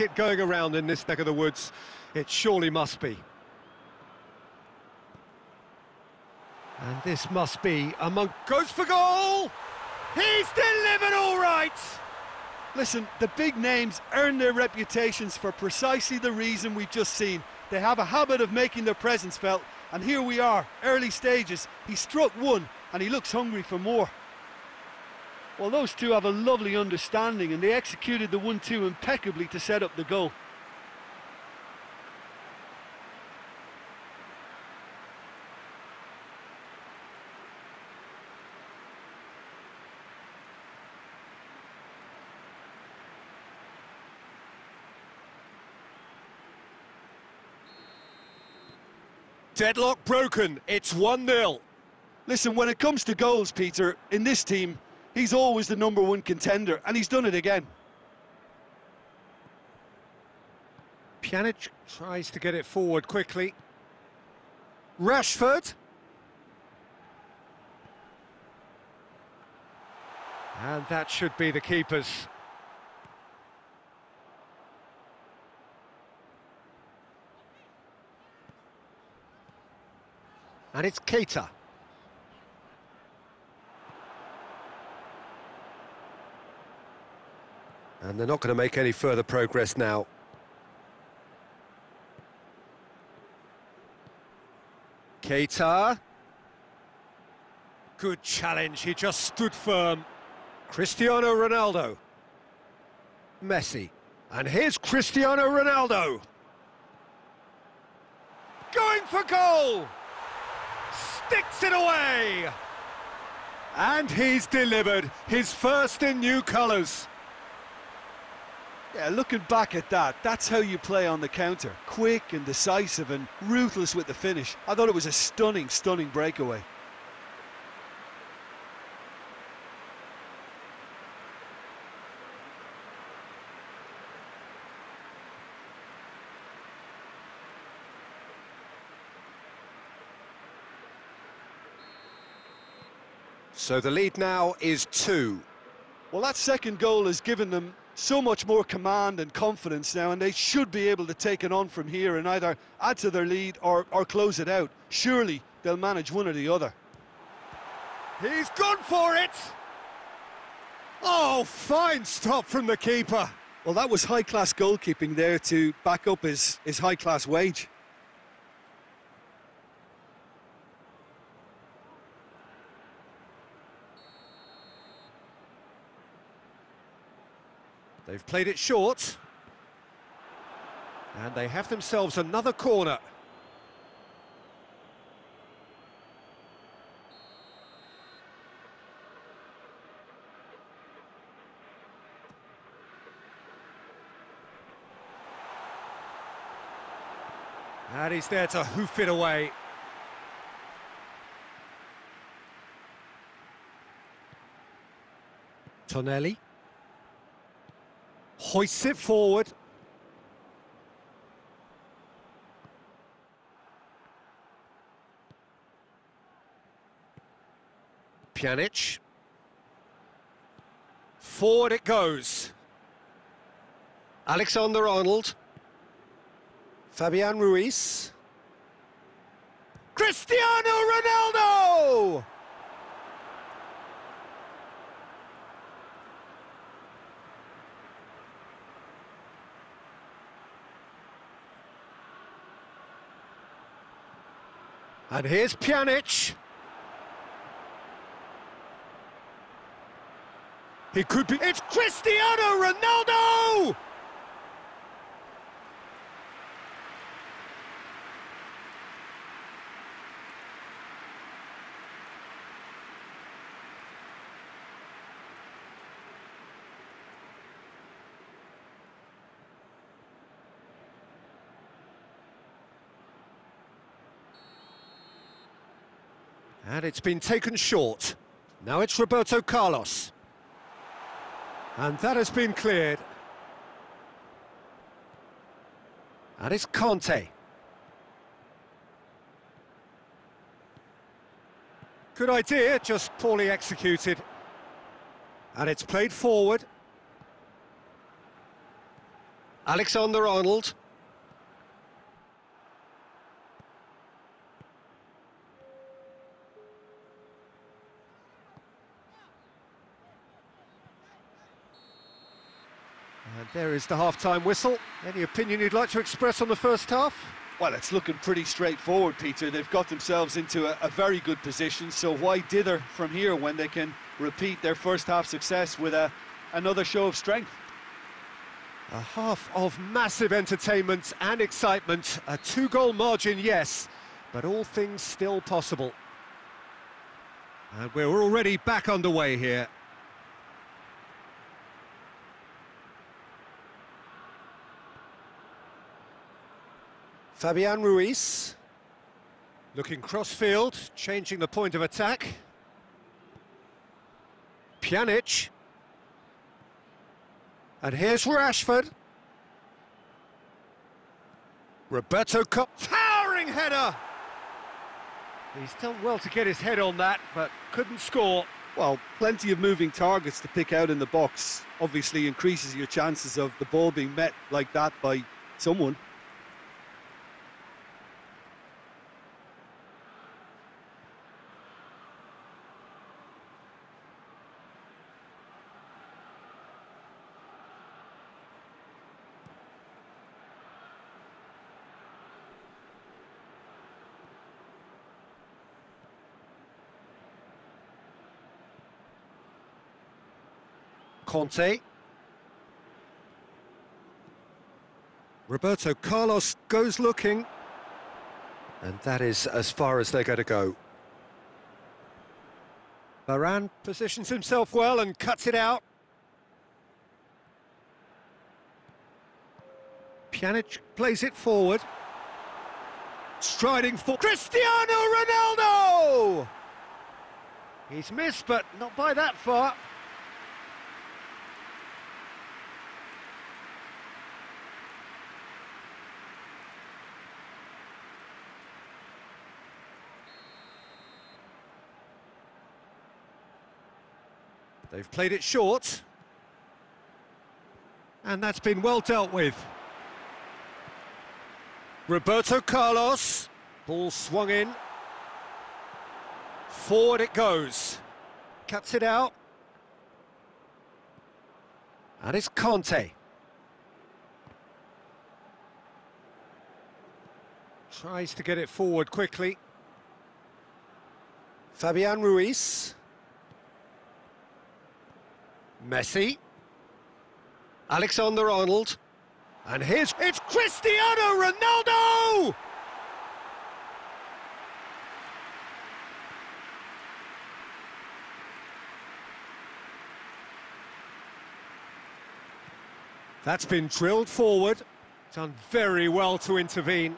it going around in this neck of the woods. It surely must be. And this must be among... Goes for goal! He's delivered all right! Listen, the big names earn their reputations for precisely the reason we've just seen. They have a habit of making their presence felt, and here we are, early stages. He struck one, and he looks hungry for more. Well, those two have a lovely understanding, and they executed the 1-2 impeccably to set up the goal. Deadlock broken, it's 1-0. Listen, when it comes to goals, Peter, in this team, he's always the number one contender, and he's done it again. Pjanic tries to get it forward quickly. Rashford. And that should be the keeper's. And it's Keita. And they're not going to make any further progress now. Keita. Good challenge, he just stood firm. Cristiano Ronaldo. Messi. And here's Cristiano Ronaldo. Going for goal! Sticks it away! And he's delivered his first in new colours. Yeah, looking back at that, that's how you play on the counter. Quick and decisive and ruthless with the finish. I thought it was a stunning, stunning breakaway. So the lead now is two. Well, that second goal has given them so much more command and confidence now, and they should be able to take it on from here and either add to their lead or, or close it out. Surely they'll manage one or the other. He's gone for it! Oh, fine stop from the keeper. Well, that was high-class goalkeeping there to back up his, his high-class wage. They've played it short. And they have themselves another corner. And he's there to hoof it away. Tonelli hoists it forward. Pjanic. Forward it goes. Alexander Arnold. Fabian Ruiz. Cristiano Ronaldo! And here's Pjanic. He could be... It's Cristiano Ronaldo! And it's been taken short. Now it's Roberto Carlos. And that has been cleared. And it's Conte. Good idea, just poorly executed. And it's played forward. Alexander And there is the half-time whistle. Any opinion you'd like to express on the first half? Well, it's looking pretty straightforward, Peter. They've got themselves into a, a, very good position, so why dither from here when they can repeat their first half success with a, another show of strength? A half of massive entertainment and excitement. A two-goal margin, yes, but all things still possible. And we're already back underway here. Fabian Ruiz. Looking cross-field, changing the point of attack. Pjanic. And here's Rashford. Roberto Cup. Towering header! He's done well to get his head on that, but couldn't score. Well, plenty of moving targets to pick out in the box. Obviously increases your chances of the ball being met like that by someone. Conte. Roberto Carlos goes looking. And that is as far as they're going to go. Varane positions himself well and cuts it out. Pjanic plays it forward. Striding for Cristiano Ronaldo! He's missed, but not by that far. They've played it short. And that's been well dealt with. Roberto Carlos. Ball swung in. Forward it goes. Cuts it out. And it's Conte. Tries to get it forward quickly. Fabian Ruiz. Messi. Alexander Arnold. And here's... It's Cristiano Ronaldo! That's been drilled forward. Done very well to intervene.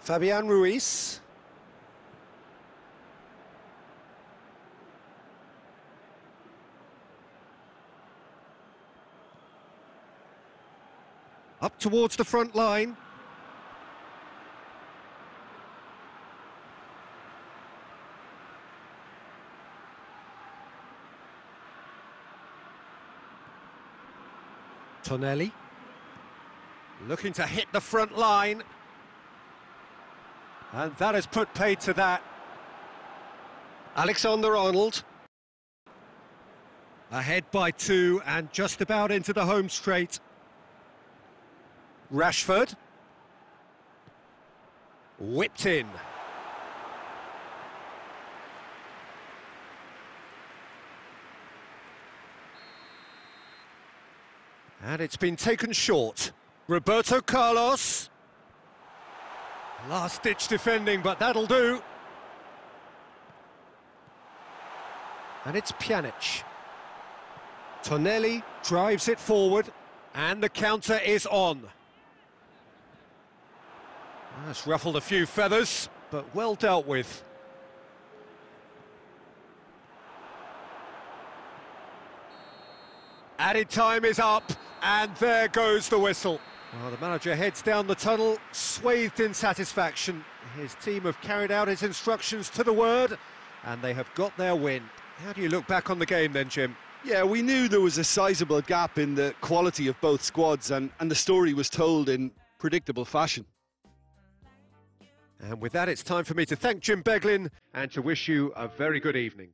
Fabian Ruiz. Towards the front line. Tonelli. Looking to hit the front line. And that has put paid to that. Alexander Arnold. Ahead by two and just about into the home straight. Rashford. Whipped in. And it's been taken short. Roberto Carlos. Last-ditch defending, but that'll do. And it's Pjanic. Tonelli drives it forward, and the counter is on. That's ruffled a few feathers, but well dealt with. Added time is up, and there goes the whistle. Well, the manager heads down the tunnel, swathed in satisfaction. His team have carried out his instructions to the word, and they have got their win. How do you look back on the game then, Jim? Yeah, we knew there was a sizable gap in the quality of both squads, and, and the story was told in predictable fashion. And with that, it's time for me to thank Jim Beglin and to wish you a very good evening.